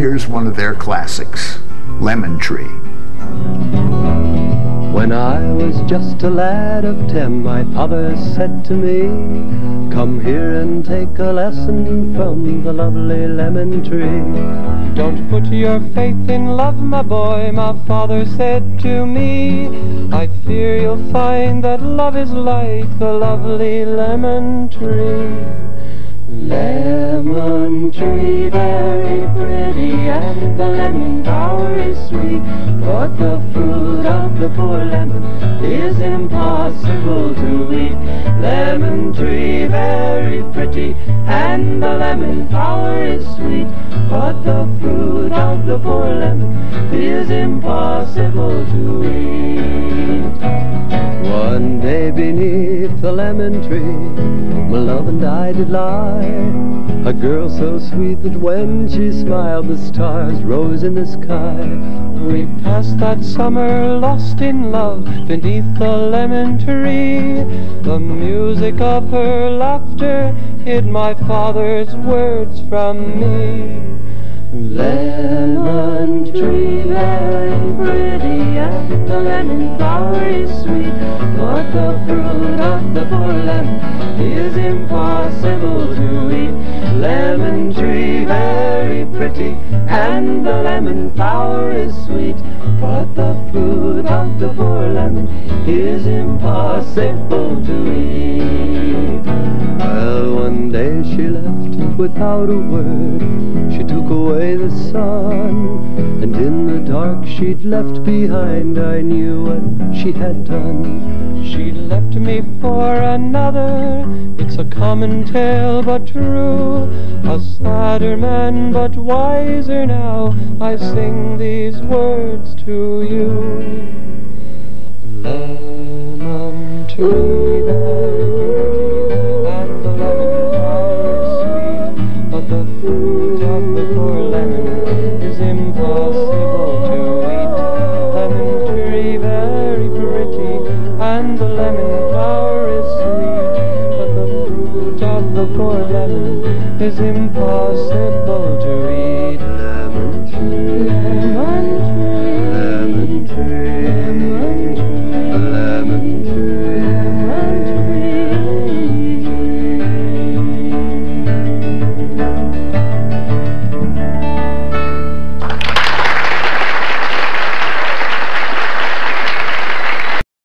here's one of their classics, Lemon Tree. When I was just a lad of ten, my father said to me, Come here and take a lesson from the lovely lemon tree. Don't put your faith in love, my boy, my father said to me. I fear you'll find that love is like the lovely lemon tree. Lemon tree, very pretty, and the lemon flower is sweet. But the fruit of the poor lemon is impossible to eat. Lemon tree, very pretty, and the lemon flower is sweet. But the fruit of the poor lemon is impossible lemon tree, my love and I did lie. A girl so sweet that when she smiled, the stars rose in the sky. We passed that summer lost in love beneath the lemon tree. The music of her laughter hid my father's words from me. Lemon tree, very pretty, and the lemon flower is sweet. But the fruit of the poor lemon is impossible to eat. Lemon tree, very pretty, and the lemon flower is sweet. But the fruit of the poor lemon is impossible to eat. Well, one day she left without a word. She took away the sun, and in the dark she'd left behind, I knew what she had done. She left me for another. It's a common tale but true. A sadder man but wiser now. I sing these words to you. Lemon tree, Tree, very pretty, and the lemon flower is sweet, but the fruit of the poor lemon is impossible to eat.